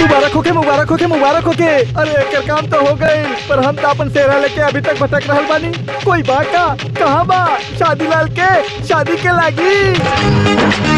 मुबारक हो के, मुबारक हो के, मुबारक हो के। अरे एक काम तो हो गए, पर हम तो अपन सेहरा लेके अभी तक भटक रहा बानी। कोई बात का? कहाँ बा? शादी लाल के, शादी के लागी।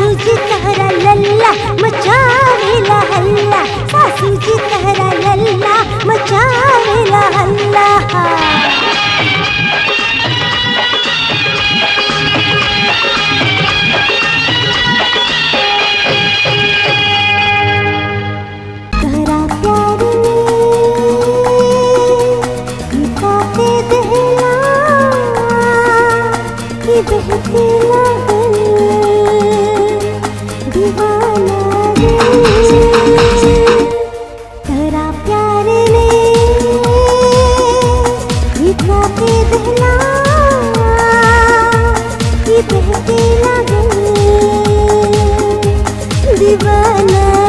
Чудит पहला ये बहते लगन दीवाना।